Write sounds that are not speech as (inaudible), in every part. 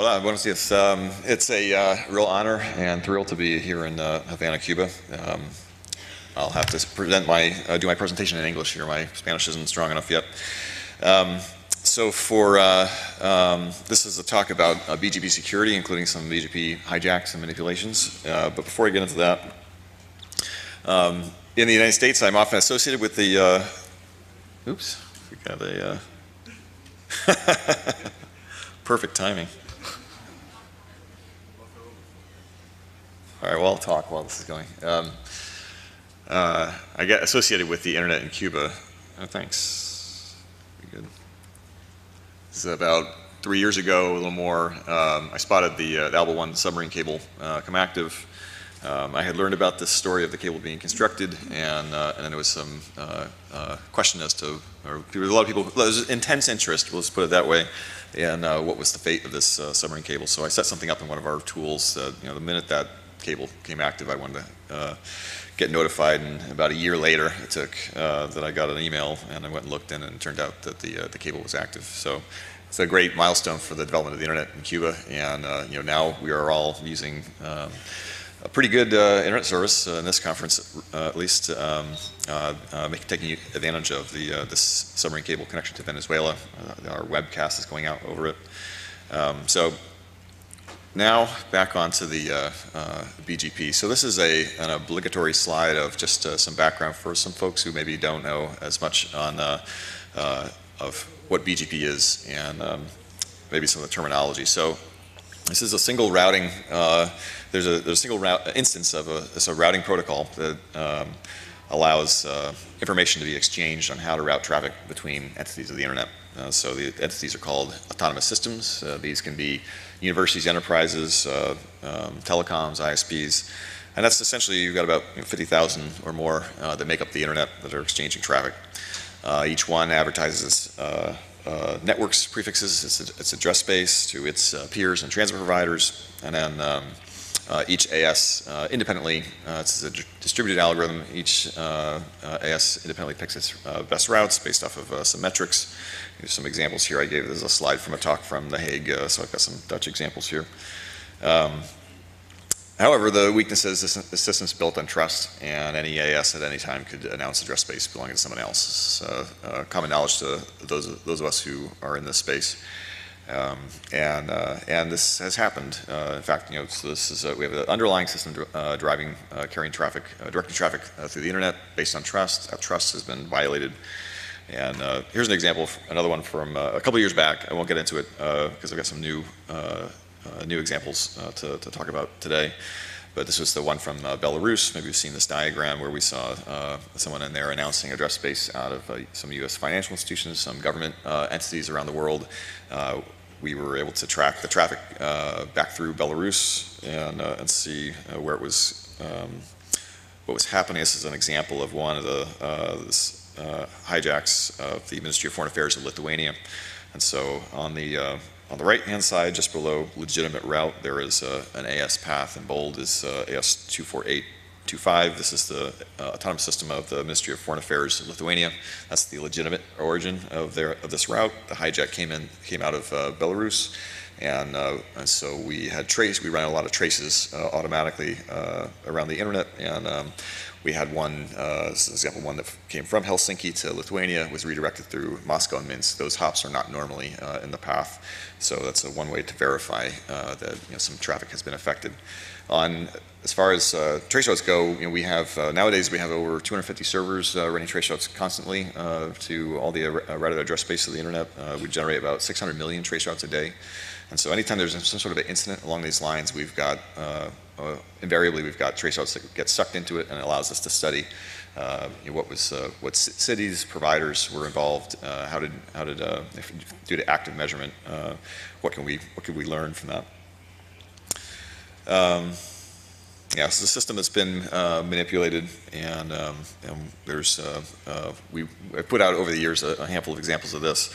Hola, buenos dias. Um, it's a uh, real honor and thrill to be here in uh, Havana, Cuba. Um, I'll have to present my, uh, do my presentation in English here. My Spanish isn't strong enough yet. Um, so for, uh, um, this is a talk about BGP uh, security, including some BGP hijacks and manipulations. Uh, but before I get into that, um, in the United States, I'm often associated with the, oops, we got a, (laughs) perfect timing. All right, well, I'll talk while this is going. Um, uh, I get associated with the internet in Cuba. Oh, thanks. Pretty good. This is about three years ago, a little more. Um, I spotted the, uh, the Alba 1 submarine cable uh, come active. Um, I had learned about this story of the cable being constructed, and, uh, and then there was some uh, uh, question as to, or there was a lot of people, there was intense interest, let's put it that way, in what was the fate of this submarine cable. So I set something up in one of our tools. you know, the minute that cable came active, I wanted to uh, get notified. And about a year later, it took uh, that I got an email, and I went and looked in, and it turned out that the uh, the cable was active. So it's a great milestone for the development of the internet in Cuba. And uh, you know now we are all using. Um, a pretty good uh, internet service uh, in this conference, at least, um, taking advantage of the this submarine cable connection to Venezuela. our webcast is going out over it. Um, so now back onto the uh, uh, BGP. So this is a, an obligatory slide of just uh, some background for some folks who maybe don't know as much on uh, uh, of what BGP is and um, maybe some of the terminology. So this is a single routing, uh, there's, a, there's a single route, instance of a, a routing protocol that um, allows information to be exchanged on how to route traffic between entities of the internet. so the entities are called autonomous systems. these can be universities, enterprises, uh, um, telecoms, ISPs. And that's essentially, you've got about 50,000 or more uh, that make up the internet that are exchanging traffic. Uh, each one advertises uh, uh, networks prefixes, its, its address space to its uh, peers and transit providers, and then um, Uh, each AS uh, independently, uh, it's a distributed algorithm, each AS independently picks its best routes based off of some metrics, Here's some examples here I gave. This a slide from a talk from The Hague, uh, so I've got some Dutch examples here. Um, however, the weakness is the system's built on trust, and any AS at any time could announce address space belonging to someone else. So, uh, common knowledge to those, those of us who are in this space. Um, and uh, and this has happened. Uh, in fact, you know, so this is a, we have an underlying system uh, driving, uh, carrying traffic, uh, directing traffic uh, through the internet based on trust. That trust has been violated and here's an example, another one from a couple years back. I won't get into it because I've got some new new examples to, to, talk about today. But this was the one from uh, Belarus. Maybe you've seen this diagram where we saw uh, someone in there announcing address space out of uh, some U.S. financial institutions, some government entities around the world. we were able to track the traffic back through Belarus and, and see where it was, um, what was happening. This is an example of one of the this uh, hijacks of the Ministry of Foreign Affairs of Lithuania. And so on the uh, on the right-hand side, just below legitimate route, there is uh, an AS path, and bold is AS 24825. This is the uh, autonomous system of the Ministry of Foreign Affairs of Lithuania. That's the legitimate origin of their of this route. The hijack came in came out of uh, Belarus, and, uh, and, so we had trace. We ran a lot of traces automatically around the internet, and um, we had one, uh, example, one that came from Helsinki to Lithuania, was redirected through Moscow and Minsk. Those hops are not normally uh, in the path, so that's one way to verify uh, that you know, some traffic has been affected. On as far as uh, trace routes go, you know, we have uh, nowadays we have over 250 servers uh, running trace routes constantly uh, to all the uh, routed address space of the internet. Uh, we generate about 600 million trace routes a day, and so anytime there's some sort of an incident along these lines, we've got uh, invariably we've got trace routes that get sucked into it and it allows us to study uh, you know, what was uh, what cities providers were involved uh, how did how did uh, if, due to active measurement uh, what can we what can we learn from that? Um, yeah, so the system has been manipulated, and, um, and there's we put out over the years a, a handful of examples of this.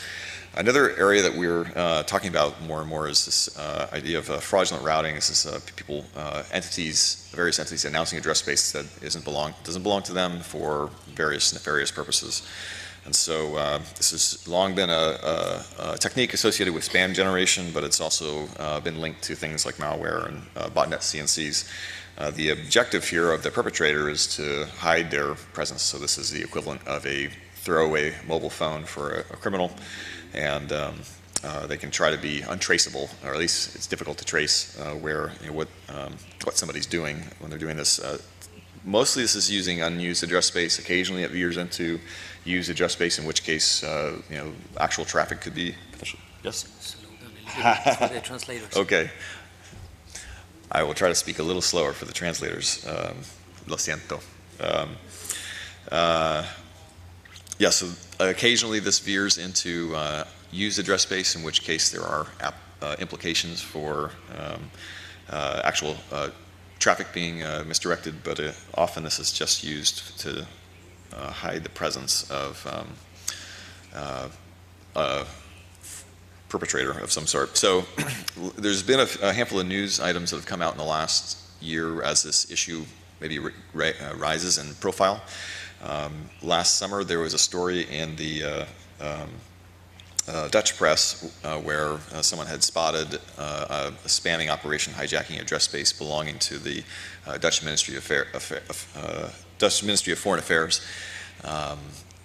Another area that we're uh, talking about more and more is this uh, idea of uh, fraudulent routing. This is uh, people, uh, entities, various entities announcing address space that isn't belong, doesn't belong to them for various nefarious purposes. And so uh, this has long been a, a, a, technique associated with spam generation, but it's also uh, been linked to things like malware and uh, botnet CNCs. Uh, the objective here of the perpetrator is to hide their presence. So this is the equivalent of a throwaway mobile phone for a, a criminal, and um, uh, they can try to be untraceable, or at least it's difficult to trace uh, where you know, what um, what somebody's doing when they're doing this. mostly, this is using unused address space. Occasionally, it veers into used address space, in which case, uh, you know, actual traffic could be Yes? for the translators. Okay. I will try to speak a little slower for the translators. Um, lo siento. Um, uh, yeah, so occasionally this veers into uh, used address space, in which case there are app, uh, implications for um, uh, actual uh, traffic being uh, misdirected, but often this is just used to uh, hide the presence of um, uh, perpetrator of some sort. So (clears throat) there's been a, a, handful of news items that have come out in the last year as this issue maybe uh, rises in profile. Um, last summer there was a story in the uh, um, uh, Dutch press uh, where uh, someone had spotted a, spamming operation hijacking address space belonging to the Dutch Ministry of, Affair, Dutch Ministry of Foreign Affairs. Um,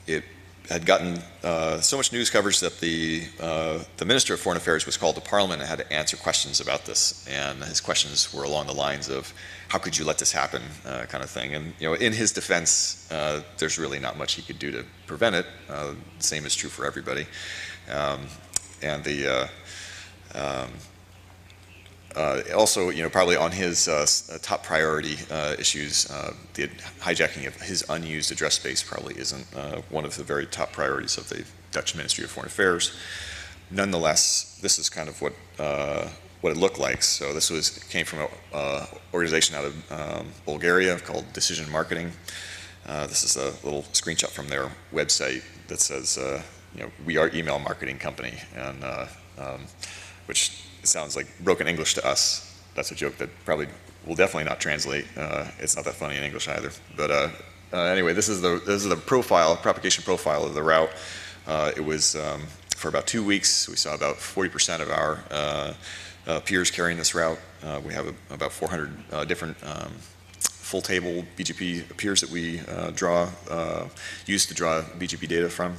it had gotten uh, so much news coverage that the uh, the Minister of Foreign Affairs was called to Parliament and had to answer questions about this. And his questions were along the lines of, "How could you let this happen?" Uh, kind of thing. And you know, in his defense, uh, there's really not much he could do to prevent it. Uh, the same is true for everybody. Um, and the uh, um, uh, also, you know, probably on his uh, uh top priority uh, issues, uh, the hijacking of his unused address space probably isn't uh, one of the very top priorities of the Dutch Ministry of Foreign Affairs. Nonetheless, this is kind of what what it looked like. So this was came from an organization out of um, Bulgaria called Decision Marketing. this is a little screenshot from their website that says, you know, we are email marketing company, and um, which sounds like broken English to us. That's a joke that probably will definitely not translate. Uh, it's not that funny in English either. But uh, uh, anyway, this is the this is the profile, propagation profile of the route. Uh, it was um, for about two weeks. We saw about 40% of our uh, uh, peers carrying this route. we have a, about 400 different um, full table BGP peers that we draw, use to draw BGP data from.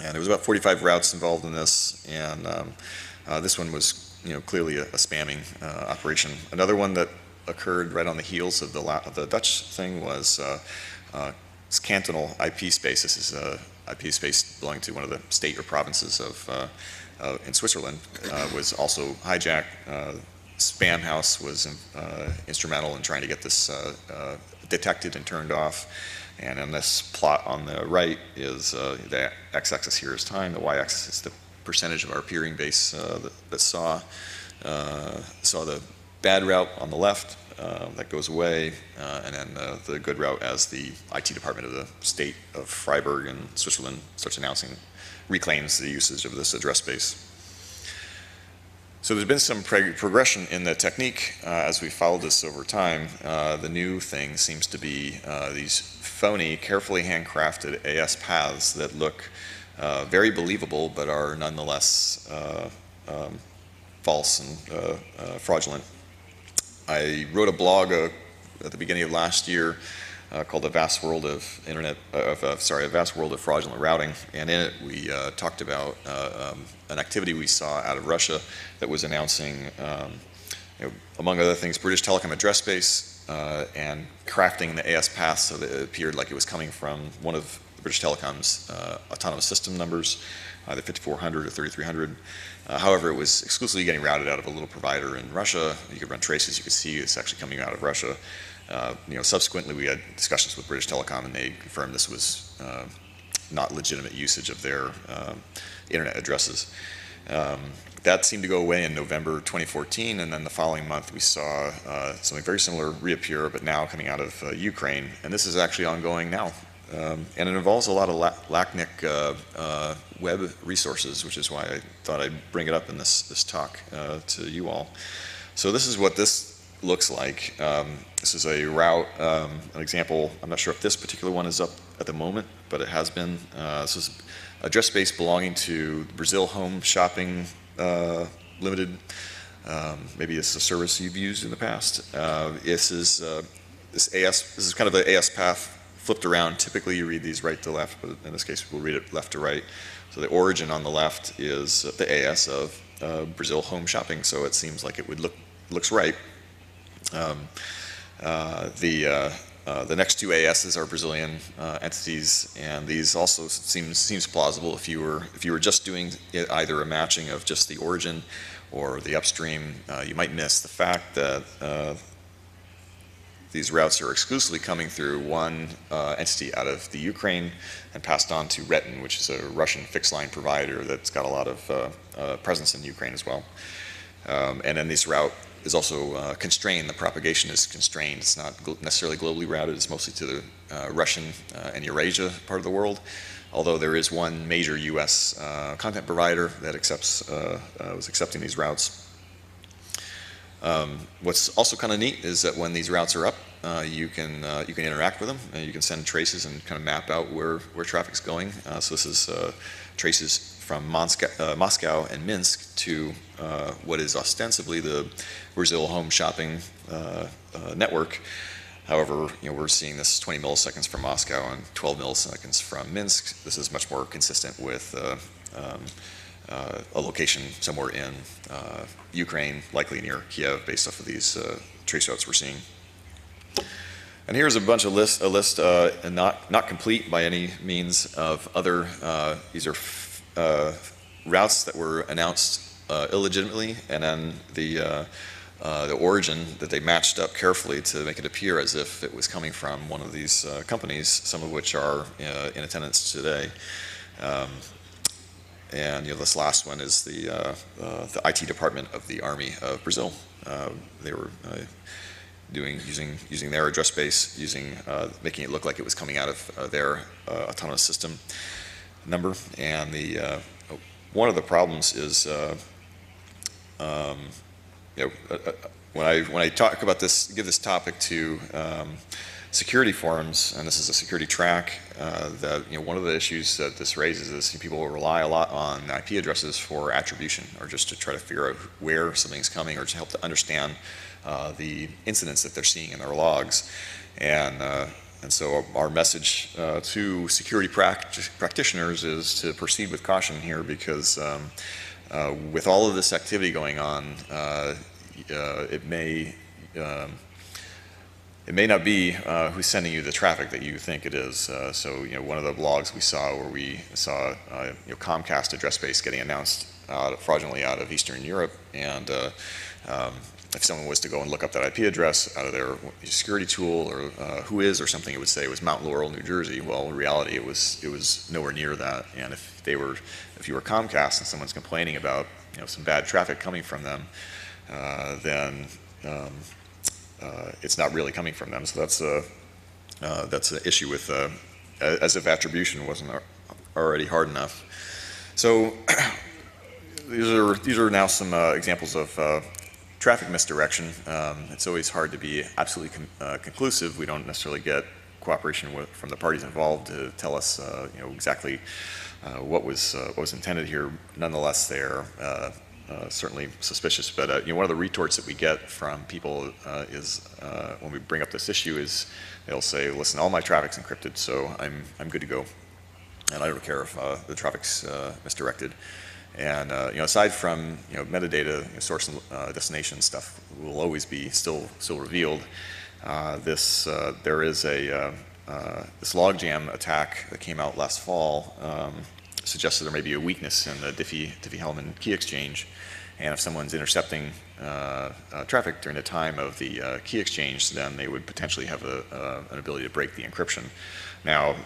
And there was about 45 routes involved in this, and um, this one was you know, clearly a, a spamming uh, operation. Another one that occurred right on the heels of the, of the Dutch thing was uh, uh, cantonal IP space. This is a IP space belonging to one of the state or provinces of uh, uh, in Switzerland. Uh, was also hijacked. Spamhaus was instrumental in trying to get this detected and turned off. And in this plot on the right is the x-axis here is time, the y-axis is the percentage of our peering base uh, that, that, saw uh, saw the bad route on the left uh, that goes away, and then the good route as the IT department of the state of Freiburg in Switzerland starts announcing reclaims the usage of this address space. So there's been some progression in the technique uh, as we followed this over time. Uh, the new thing seems to be uh, these phony, carefully handcrafted AS paths that look uh, very believable, but are nonetheless uh, um, false and uh, uh, fraudulent. I wrote a blog at the beginning of last year uh, called "A Vast World of Internet," of, uh, sorry, "A Vast World of Fraudulent Routing," and in it we uh, talked about um, an activity we saw out of Russia that was announcing, um, you know, among other things, British Telecom address space and crafting the AS path so that it appeared like it was coming from one of British Telecom's uh, autonomous system numbers, either 5400 or 3300. Uh, however, it was exclusively getting routed out of a little provider in Russia. You could run traces, you could see it's actually coming out of Russia. Uh, you know, subsequently, we had discussions with British Telecom, and they confirmed this was uh, not legitimate usage of their uh, internet addresses. Um, that seemed to go away in November 2014, and then the following month we saw uh, something very similar reappear, but now coming out of uh, Ukraine. And this is actually ongoing now. Um, and it involves a lot of LACNIC uh, uh, web resources, which is why I thought I'd bring it up in this, this talk uh, to you all. So this is what this looks like. Um, This is a route, um, an example, I'm not sure if this particular one is up at the moment, but it has been. Uh, This is address space belonging to Brazil Home Shopping uh, Limited. Um, Maybe it's a service you've used in the past. Uh, This is, this AS, this is kind of the AS path flipped around. Typically, you read these right to left, but in this case, we'll read it left to right. So the origin on the left is the AS of uh, Brazil Home Shopping, so it seems like it would look, looks right. Um, uh, The, uh, uh, the next two ASs are Brazilian uh, entities, and these also seems, seems plausible if you were, if you were just doing it- either a matching of just the origin or the upstream, uh, you might miss the fact that these routes are exclusively coming through one uh, entity out of the Ukraine and passed on to Retin, which is a Russian fixed line provider that's got a lot of uh, uh, presence in Ukraine as well. Um, And then this route is also uh, constrained, the propagation is constrained. It's not necessarily globally routed, it's mostly to the uh, Russian and Eurasia part of the world. Although there is one major US uh, content provider that accepts, uh, uh, was accepting these routes. Um, What's also kind of neat is that when these routes are up, uh, you can uh, you can interact with them and you can send traces and kind of map out where where traffic's going. Uh, so this is uh, traces from Moscow, uh, Moscow and Minsk to uh, what is ostensibly the Brazil home shopping network. However, you know we're seeing this 20 milliseconds from Moscow and 12 milliseconds from Minsk. This is much more consistent with. Um, uh, a location somewhere in uh, Ukraine, likely near Kiev, based off of these uh, trace routes we're seeing. And here's a bunch of list, a list, uh, and not not complete by any means of other. Uh, these are uh, routes that were announced illegitimately, and then the. The origin that they matched up carefully to make it appear as if it was coming from one of these companies, some of which are in attendance today. Um, and you know, this last one is the uh, uh, the IT department of the Army of Brazil. Uh, they were uh, doing using using their address space, using uh, making it look like it was coming out of uh, their autonomous system number. And the uh, one of the problems is, um, you know, when I when I talk about this, give this topic to um, security forums, and this is a security track, uh, that, you know, one of the issues that this raises is people rely a lot on IP addresses for attribution, or just to try to figure out where something's coming, or to help to understand uh, the incidents that they're seeing in their logs. And, uh, and so our message uh, to security pract- practitioners is to proceed with caution here, because um, uh, with all of this activity going on, uh, it may um, it may not be uh, who's sending you the traffic that you think it is. Uh, so, you know, one of the blogs we saw where we saw uh, you know, Comcast address space getting announced out, fraudulently out of Eastern Europe, and uh, um, if someone was to go and look up that IP address out of their security tool or uh, whois or something, it would say it was Mount Laurel, New Jersey. Well, in reality, it was it was nowhere near that. And if they were, if you were Comcast and someone's complaining about you know some bad traffic coming from them, uh, then um, it's not really coming from them. So that's a uh, that's an issue with uh, as if attribution wasn't already hard enough. So (clears throat) these are these are now some uh, examples of uh, traffic misdirection. Um, it's always hard to be absolutely con- uh, conclusive. We don't necessarily get cooperation with, from the parties involved to tell us, uh, you know, exactly uh, what was uh, what was intended here. Nonetheless, they're uh, uh, certainly suspicious. But uh, you know, one of the retorts that we get from people uh, is uh, when we bring up this issue is they'll say, "Listen, all my traffic's encrypted, so I'm I'm good to go, and I don't care if uh, the traffic's misdirected." And you know, aside from you know metadata, you know, source and destination stuff will always be still still revealed. This there is a this logjam attack that came out last fall um, suggested there may be a weakness in the Diffie Diffie-Hellman key exchange, and if someone's intercepting uh, uh, traffic during the time of the uh, key exchange, then they would potentially have a, uh, an ability to break the encryption. Now,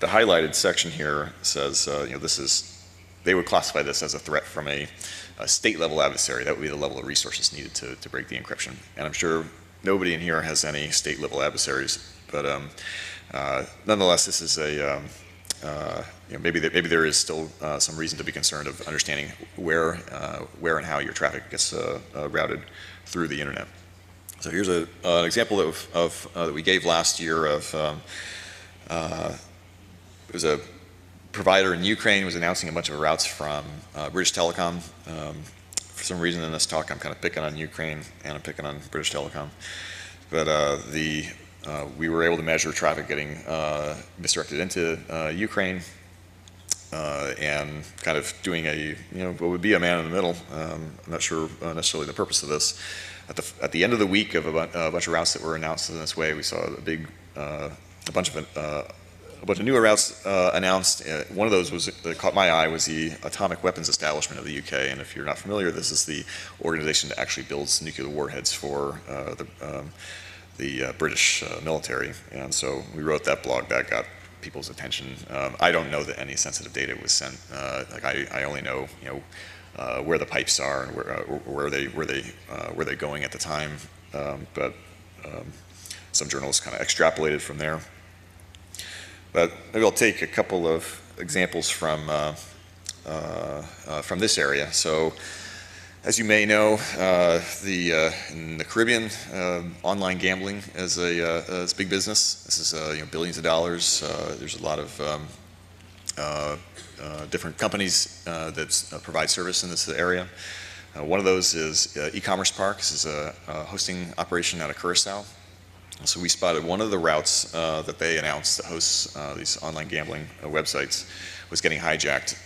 the highlighted section here says, uh, you know, this is they would classify this as a threat from a, a state level adversary. That would be the level of resources needed to, to break the encryption. And I'm sure nobody in here has any state level adversaries, but um, uh, nonetheless, this is a um, you know, maybe there, maybe there is still uh, some reason to be concerned of understanding where uh, where and how your traffic gets uh, uh, routed through the internet. So here's a, an example of, of, uh, that we gave last year of, um, it was a provider in Ukraine was announcing a bunch of routes from British Telecom. Um, for some reason in this talk, I'm kind of picking on Ukraine and I'm picking on British Telecom. But the, uh, we were able to measure traffic getting uh, misdirected into uh, Ukraine uh, and kind of doing a, you know, what would be a man in the middle. Um, I'm not sure uh, necessarily the purpose of this. At the, at the end of the week of a, bu- a bunch of routes that were announced in this way, we saw a big, uh, a bunch of, uh, a bunch of newer routes uh, announced. Uh, one of those was that caught my eye was the Atomic Weapons Establishment of the UK. And if you're not familiar, this is the organization that actually builds nuclear warheads for the, um, the British military. And so we wrote that blog that got people's attention. Um, I don't know that any sensitive data was sent. Uh, like I, I only know, you know, uh, where the pipes are and where, uh, where they where they uh, where they're going at the time. Um, but um, some journalists kind of extrapolated from there. But maybe I'll take a couple of examples from uh, uh, from this area. So. As you may know, uh, the, uh, in the Caribbean, uh, online gambling is a, uh, is big business. This is uh, you know, billions of dollars. Uh, there's a lot of um, different companies that provide service in this area. One of those is e-commerce park. This is a, a hosting operation out of Curacao. So we spotted one of the routes that they announced that hosts these online gambling websites was getting hijacked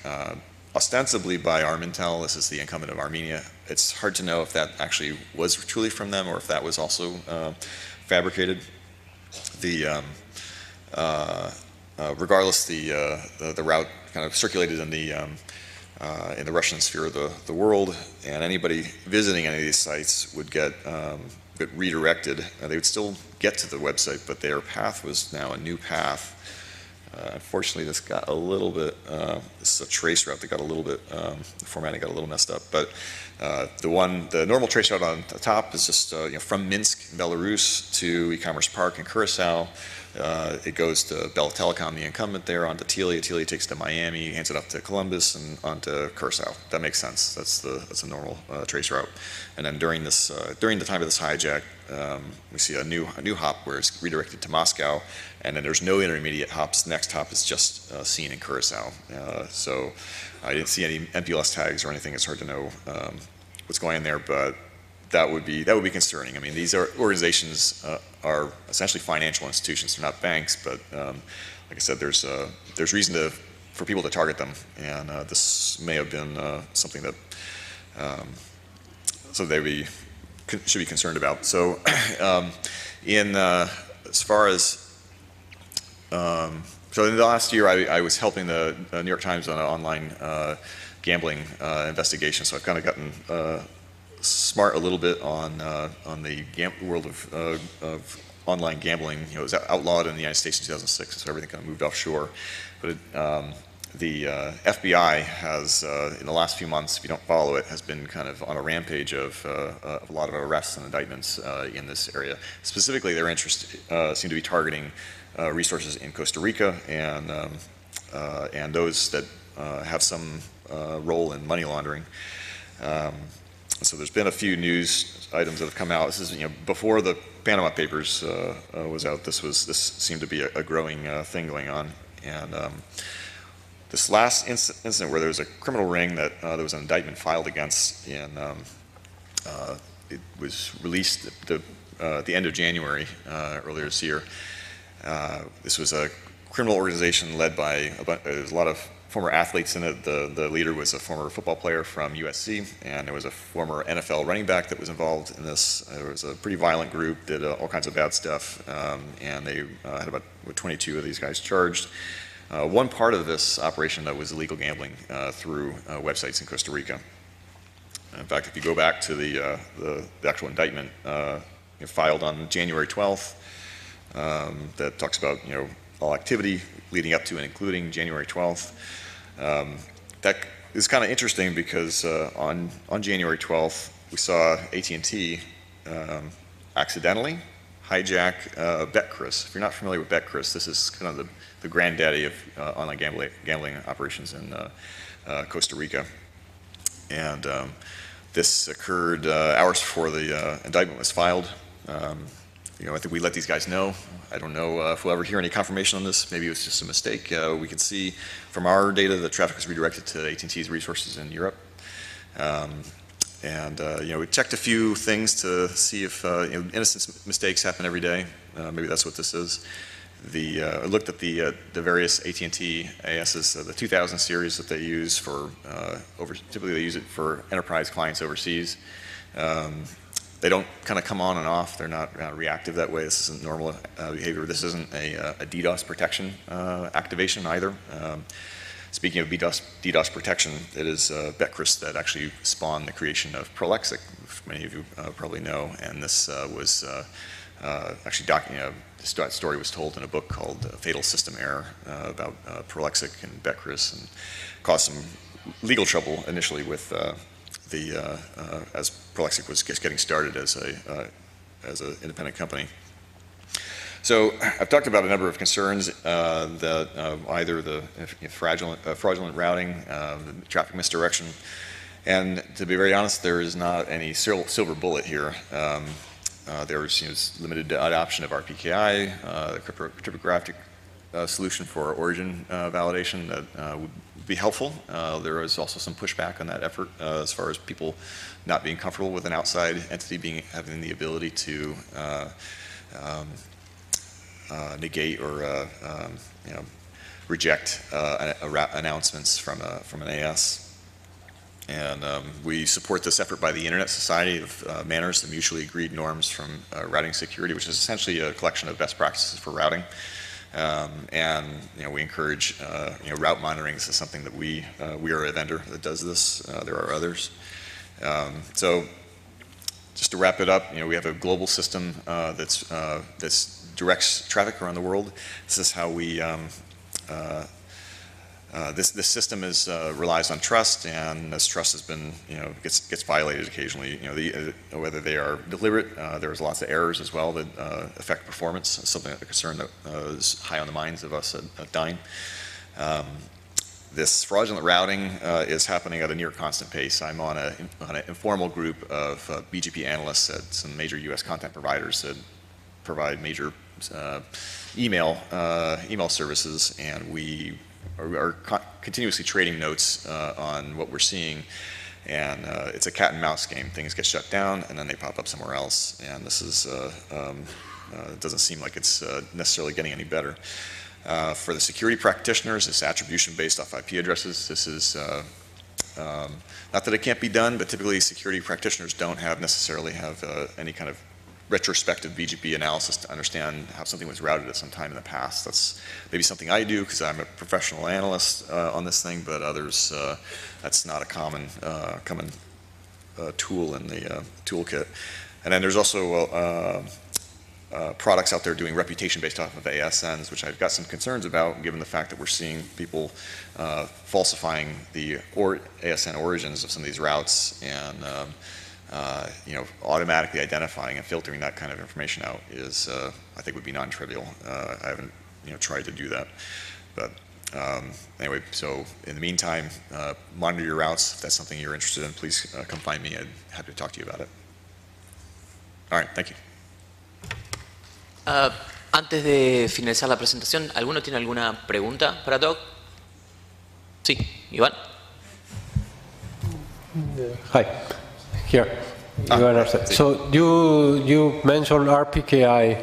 ostensibly by ArmenTel. This is the incumbent of Armenia. It's hard to know if that actually was truly from them or if that was also uh, fabricated. The um, uh, uh, regardless, the, uh, the the route kind of circulated in the um, uh, in the Russian sphere of the, the world, and anybody visiting any of these sites would get um, get redirected. Uh, they would still get to the website, but their path was now a new path. Uh, unfortunately, this got a little bit, uh, this is a trace route that got a little bit, um, the formatting got a little messed up. But uh, the one, the normal trace route on the top is just uh, you know, from Minsk, Belarus, to e-commerce park in Curacao. Uh, it goes to Beltelecom, the incumbent there, onto Telia. Telia takes it to Miami, hands it up to Columbus, and onto Curacao. That makes sense. That's the that's a normal uh, trace route. And then during this uh, during the time of this hijack, um, we see a new a new hop where it's redirected to Moscow, and then there's no intermediate hops. The next hop is just uh, seen in Curacao. Uh, so I didn't see any MPLS tags or anything. It's hard to know um, what's going on there, but that would be that would be concerning. I mean, these are organizations uh, are essentially financial institutions. They're not banks, but um, like I said, there's uh, there's reason to for people to target them, and uh, this may have been uh, something that um, so they be should be concerned about. So, (clears throat) um, in uh, as far as um, so in the last year, I, I was helping the uh, New York Times on an online gambling investigation. So I've kind of gotten smart a little bit on uh, on the world of, uh, of online gambling. You know, it was outlawed in the United States in 2006, so everything kind of moved offshore. But it, um, the uh, FBI has, uh, in the last few months, if you don't follow it, has been kind of on a rampage of, uh, uh, of a lot of arrests and indictments uh, in this area. Specifically, their interest uh, seem to be targeting uh, resources in Costa Rica and um, uh, and those that uh, have some uh, role in money laundering. Um, so there's been a few news items that have come out. This is you know before the Panama Papers uh, uh, was out. This was this seemed to be a, a growing uh, thing going on, and um, this last inc- incident where there was a criminal ring that uh, there was an indictment filed against, and um, uh, it was released the, uh, at the end of January earlier this year. This was a criminal organization led by a, a lot of former athletes in it. The, the leader was a former football player from USC, and there was a former NFL running back that was involved in this. There was a pretty violent group, did uh, all kinds of bad stuff, um, and they uh, had about 22 of these guys charged. Uh, one part of this operation, though, was illegal gambling uh, through uh, websites in Costa Rica. In fact, if you go back to the, uh, the, the actual indictment filed on January 12th, um, that talks about you know all activity leading up to and including January 12th. Um, that is kind of interesting because uh, on on January 12th we saw AT&T um, accidentally hijack uh, BetCris. If you're not familiar with BetCris, this is kind of the, the granddaddy of uh, online gambling, gambling operations in uh, uh, Costa Rica. And um, this occurred uh, hours before the uh, indictment was filed. Um, You know, I think we let these guys know. I don't know uh, if we'll ever hear any confirmation on this. Maybe it was just a mistake. Uh, We can see from our data that traffic was redirected to AT&T's resources in Europe. Um, And, uh, you know, we checked a few things to see if, uh, you know, innocent mistakes happen every day. Uh, Maybe that's what this is. The, uh, I looked at the, the various AT&T ASs, the 2000 series that they use for, over, typically they use it for enterprise clients overseas. Um, They don't kind of come on and off, they're not uh, reactive that way, this isn't normal uh, behavior, this isn't a uh, a DDoS protection uh, activation either. Um, Speaking of DDoS, DDoS protection, it is uh, that actually spawned the creation of Prolexic, which many of you uh, probably know, and this uh, was actually, doc, you know, this story was told in a book called Fatal System Error about Prolexic and Betcris, and caused some legal trouble initially with the, uh, uh, as Prolexic was just getting started as a, uh, as an independent company. So I've talked about a number of concerns uh, that uh, either the fraudulent, uh, fraudulent routing, traffic misdirection, and to be very honest, there is not any sil- silver bullet here. Um, There's you know, limited adoption of RPKI, the crypto- cryptographic solution for origin validation that would be helpful. Uh, There is also some pushback on that effort uh, as far as people not being comfortable with an outside entity being, having the ability to uh, um, uh, negate or, uh, um, you know, reject a- a announcements from a, from an AS. And um, we support this effort by the Internet Society of uh, MANRS, the mutually agreed norms from uh, routing security, which is essentially a collection of best practices for routing. Um, And, you know, we encourage, uh, you know, route monitoring. This is something that we, uh, we are a vendor that does this. Uh, There are others. Um, So just to wrap it up, you know, we have a global system uh, that's, uh, that's directs traffic around the world. This is how we, um, uh, this, this system is, uh, relies on trust, and this trust has been, you know, gets, gets violated occasionally, you know, the, uh, whether they are deliberate, uh, there's lots of errors as well that uh, affect performance, It's something, a concern that is high on the minds of us at, at Dyn. Um, this fraudulent routing is happening at a near constant pace. I'm on a on an informal group of BGP analysts at some major U.S. content providers that provide major email email services, and we are, are co- continuously trading notes uh, on what we're seeing. And uh, it's a cat and mouse game. Things get shut down, and then they pop up somewhere else. And this is uh, um, uh, doesn't seem like it's uh, necessarily getting any better. For the security practitioners, it's attribution based off IP addresses. This is, um, not that it can't be done, but typically security practitioners don't have, necessarily have uh, any kind of retrospective BGP analysis to understand how something was routed at some time in the past. That's maybe something I do because I'm a professional analyst uh, on this thing, but others, uh, that's not a common, uh, common uh, tool in the uh, toolkit. And then there's also uh, products out there doing reputation based off of ASNs, which I've got some concerns about, given the fact that we're seeing people falsifying the or ASN origins of some of these routes, and um, uh, you know, automatically identifying and filtering that kind of information out is, uh, I think, would be non-trivial. Uh, I haven't, you know, tried to do that, but um, anyway. So in the meantime, uh, monitor your routes. If that's something you're interested in, please uh, come find me. I'd happy to talk to you about it. All right, thank you. Ah, antes de finalizar la presentación, ¿alguno tiene alguna pregunta para Doug? Sí, Iván. Hi, here. Ah. So you you mentioned RPKI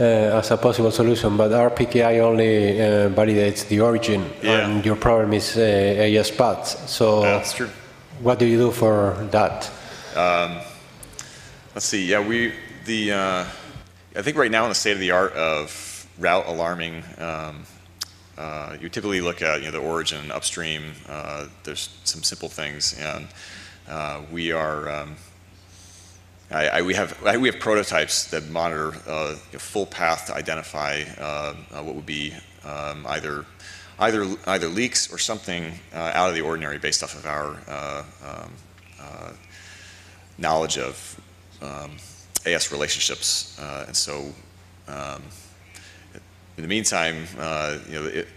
uh, as a possible solution, but RPKI only uh, validates the origin, Yeah. and your problem is uh, AS paths. So That's true. what do you do for that? Let's see. Yeah, we the uh, I think right now in the state of the art of route alarming, um, uh, you typically look at you know the origin upstream. Uh, there's some simple things, and uh, we are. Um, I, I, we have I, we have prototypes that monitor uh, a full path to identify uh, uh, what would be um, either either either leaks or something uh, out of the ordinary based off of our uh, um, knowledge of um, AS relationships. And so, um, in the meantime, you know, it,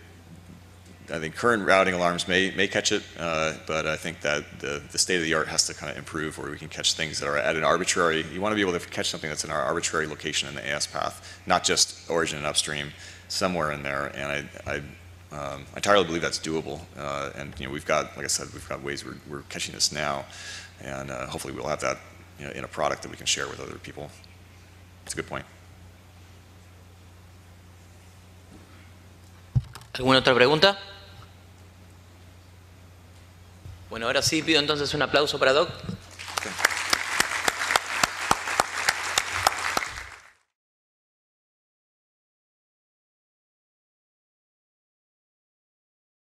I think current routing alarms may, may catch it, uh, but I think that the, the state of the art has to kind of improve where we can catch things that are at an arbitrary, you want to be able to catch something that's in our arbitrary location in the AS path, not just origin and upstream, somewhere in there. And I, I, um, entirely believe that's doable. Uh, and, you know, we've got, like I said, we've got ways we're, we're catching this now. And uh, hopefully we'll have that you know, in a product that we can share with other people. It's a good point. ¿Alguna otra pregunta? Bueno, ahora sí pido entonces un aplauso para Doc.